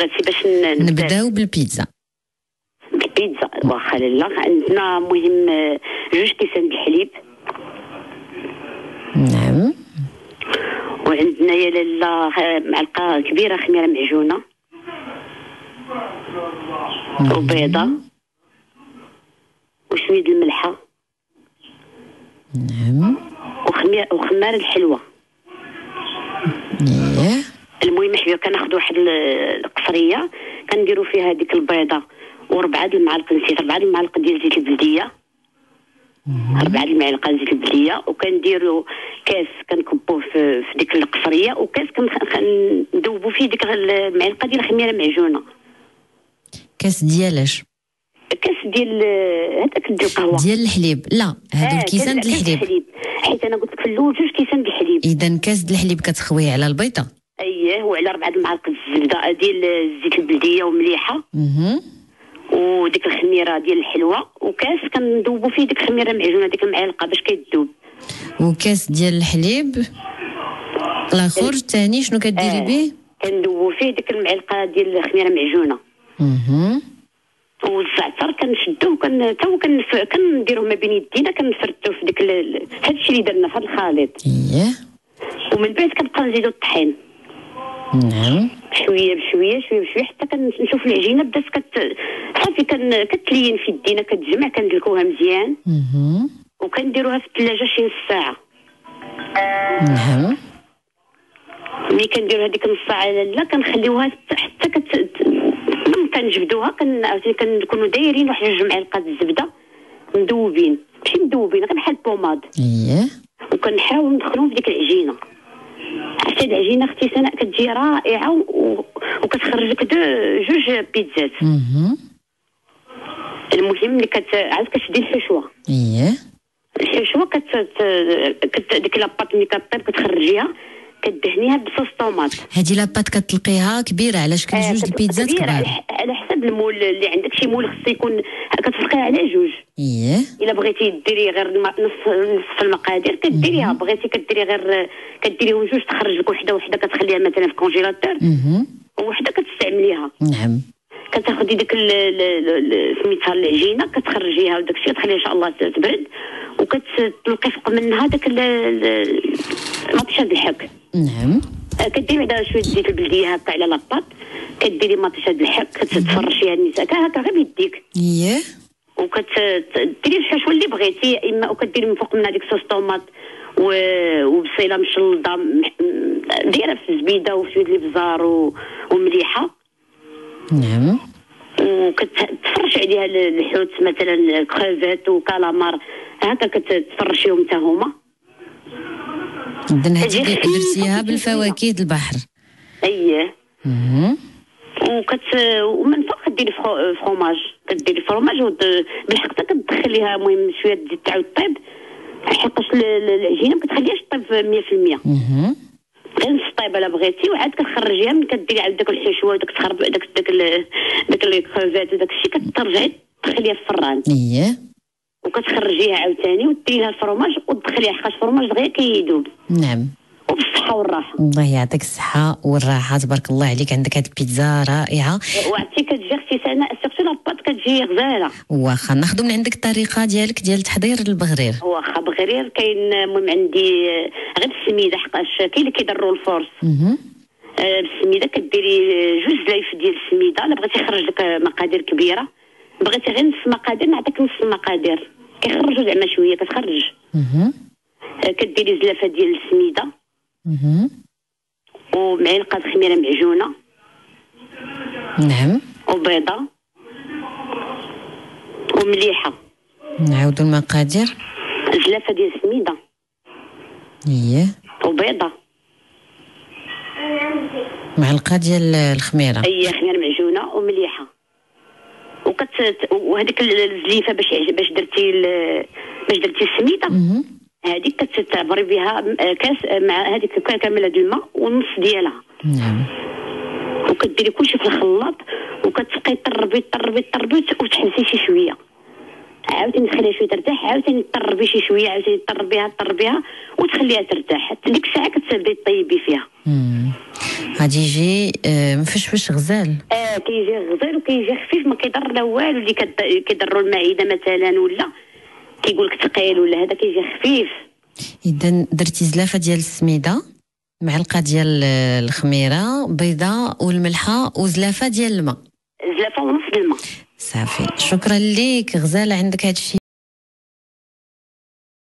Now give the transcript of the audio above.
بغيتي باش نبداو بالبيتزا. بالبيتزا. واخا لالا عندنا مهم آه، جوج كيسان د الحليب. نعم. وعندنا يا لالا آه، معلقة كبيرة خميرة معجونة. وبيضة. وشوية الملحة. نعم. وخمير وخمار الحلوة. إيه. المهم حبيبي كناخذ واحد ال- القصرية كنديروا فيها ديك البيضة وربعه د المعالق نسيت ربعه د المعالق ديال زيت البلدية. ربعه د المعالق زيت البلدية وكنديروا كاس كنكبوه في, في ديك القصرية وكاس كندوبوا فيه ديك المعلقة ديال الخميره معجونة. كاس ديال اش؟ كاس ديال هذاك ديال القهوة. ديال الحليب. لا هادو آه، الكيسان كاس- د كاس الحليب. حيت أنا قلت لك في الأول جوج كيسان د الحليب. اذا كاس د الحليب كتخويه على البيضة. اييه وعلى ربعة المعالق الزبدة ديال الزيت البلدية ومليحة. وديك الخميرة ديال الحلوة. وكاس كندوبوا فيه ديك الخميرة معجونه ديك المعلقة باش كيدوب. وكاس ديال الحليب. الآخر الثاني شنو كديري آه. به كندوبوا فيه ديك المعلقة ديال الخميرة معجونه أها والزعتر كنشدوه كن تا هو. كنديروه ما بين يدينا كنفرتوه في ديك. هذا الشيء اللي درنا في هذا الخليط. إيه. ومن بعد كنبقى نزيدو الطحين. نعم. شوية بشوية شوية بشوية حتى كنشوف العجينة بدات كت صافي كن... كتلين في يدينا كتجمع كندلكوها مزيان. وكنديروها في الثلاجة شي نص ساعة. نعم. ملي كنديروا هذيك نص ساعة لا كنخليوها حتى كت كنجبدوها كن كنكونوا دايرين واحد جوج معالق الزبدة مذوبين ماشي مذوبين غير بحال ال pommade. إيه. وكنحاول ندخلهم في ديك العجينة. عرفتي العجينه أختي سناء كتجي رائعة و... وكتخرج لك دو جوج بيتزات المهم ملي كت عاد كتشدي الحشوة. إيه. الحشوة كت كت ديك la pâte ملي كطيب كتخرجيها كدهنيها ب sauce tomate. هادي la pâte كتلقيها كبيرة على شكل آه، جوج البيتزات كبار؟ على حسب ال moule اللي عندك. شي moule خصو يكون كتفرقيها على جوج. إيه. إلا بغيتي ديري غير الم- نص نصف المقادير كديريها. بغيتي كديري غير كديريهم جوج تخرج لك وحدة وحدة كتخليها مثلا في ال congélateur وحدة كتستعمليها. نعم. كتاخدي ديك سميتها العجينة كتخرجيها وداك الشيء تخليها إن شاء الله تبرد وكتلقي فوق منها داك مطيشه الحك. نعم. آه، كديري بعدا شوية زيت البلدية هكا على لاباط. كديري مطيشه الحك كتفرشيها النساء هكا غير بيديك. إيه. وكتديري الحشوه اللي بغيتي يا إما وكديري من فوق منها ديك صوص طوماط وبصيلة مشلضه دايرة في الزبيدة وشوية الإبزار و- ومليحة. نعم. وكتفرش عليها ال- الحوت مثلا كريفات وكالامار هكا كتفرشيهم حتى هما. درتيها بالفواكه البحر. أييه. وكت ومن فوق كديري fro- fromage كديري فروماج بالحق حتى كتدخليها المهم شوية تزيد تعاود طيب. ال- العجينة ما كتخليهاش طيب 100% أها غير نص طيبة لا بغيتي وعاد كتخرجيها من كديري عاد داك الحشوه وداك تخرب داك داك ال- داك الكروفات وداك الشيء كترجعي تخليها في الفران. إيه. وكتخرجيها عاوتاني وديري لها الفرماج وتدخليها حقاش الفرماج دغيا كيدوب. نعم. وبالصحه والراحة. الله يعطيك الصحة والراحة. تبارك الله عليك. عندك هاد البيتزا رائعة. وعرفتي كتجي أختي سناء surtout la pâte كتجي غزاله واخا ناخدو من عندك الطريقة ديالك ديال تحضير البغرير. واخا بغرير كاين المهم عندي غير بالسميده حقاش. كاين اللي كيديروا ال force أها آه، بالسميدة كديري جوج زلايف ديال السميدة. الا بغيتي يخرج لك مقادير كبيرة. بغيتي غير نص مقادير نعطيك نص المقادير كيخرجوا زعما شوية كتخرج. أها آه، كديري زلافة ديال السميدة. ومعلقه خميرة معجونة. نعم. وبيضة. ومليحة. نعاودو المقادير. زلافه ديال السميده إيه. وبيضة. معلقة ديال الخميرة. أي خميرة معجونة ومليحة. وكت وهذيك الزليفة باش باش درتي باش درتي السميدة. هذيك كتعبري بها م- كاس مع هذيك كاملة الماء والنص ديالها. نعم. وكديري كلشي في الخلاط وكتبقاي طربي طربي طربي وتحبسي شي شوية. عاوتاني تخليها شوية ترتاح عاوتاني تطربي شي شوية عاوتاني تطربيها تطربيها وتخليها ترتاح. ديك الساعة كتبداي طيبي فيها. مم. غادي يجي آه، مفشفش غزال. آه كيجي غزير وكيجي خفيف ما كيضر لا والو اللي كيضروا المعده مثلا ولا. كيقول لك ثقيل ولا هذا كيجي خفيف. إذا درتي زلافة ديال السميدة معلقة ديال الخميرة بيضة والملحة وزلافة ديال الماء. زلافة ونص الماء. صافي. شكرا ليك غزالة عندك هادشي.